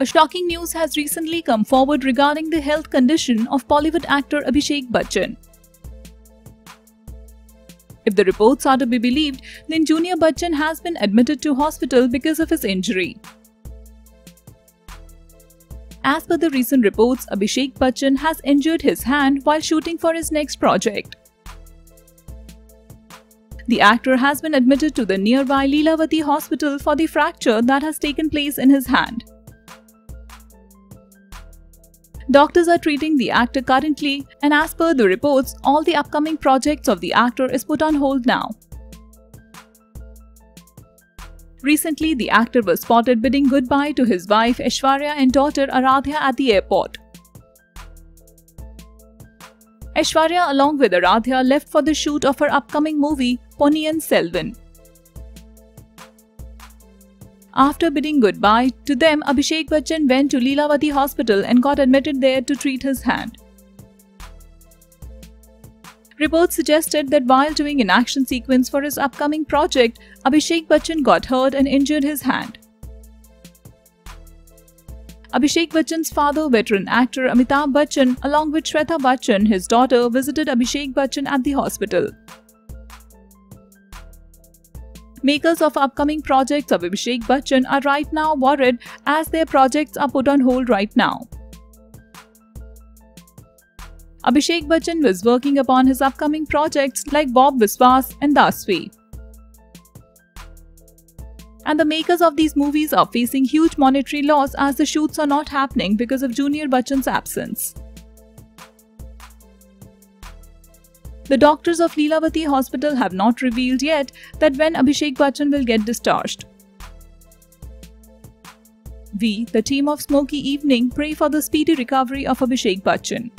A shocking news has recently come forward regarding the health condition of Bollywood actor Abhishek Bachchan. If the reports are to be believed, then Junior Bachchan has been admitted to hospital because of his injury. As per the recent reports, Abhishek Bachchan has injured his hand while shooting for his next project. The actor has been admitted to the nearby Lilavati hospital for the fracture that has taken place in his hand. Doctors are treating the actor currently, and as per the reports, all the upcoming projects of the actor is put on hold now. Recently, the actor was spotted bidding goodbye to his wife Aishwarya and daughter Aradhya at the airport. Aishwarya, along with Aradhya, left for the shoot of her upcoming movie Ponniyin Selvan. After bidding goodbye to them, Abhishek Bachchan went to Lilavati Hospital and got admitted there to treat his hand. Reports suggested that while doing an action sequence for his upcoming project, Abhishek Bachchan got hurt and injured his hand. Abhishek Bachchan's father, veteran actor Amitabh Bachchan, along with Shweta Bachchan, his daughter, visited Abhishek Bachchan at the hospital. Makers of upcoming projects of Abhishek Bachchan are right now worried as their projects are put on hold right now. Abhishek Bachchan was working upon his upcoming projects like Bob Biswas and Dasvi. And the makers of these movies are facing huge monetary loss as the shoots are not happening because of Junior Bachchan's absence. The doctors of Lilavati Hospital have not revealed yet that when Abhishek Bachchan will get discharged. We, the team of Smoky Evening, pray for the speedy recovery of Abhishek Bachchan.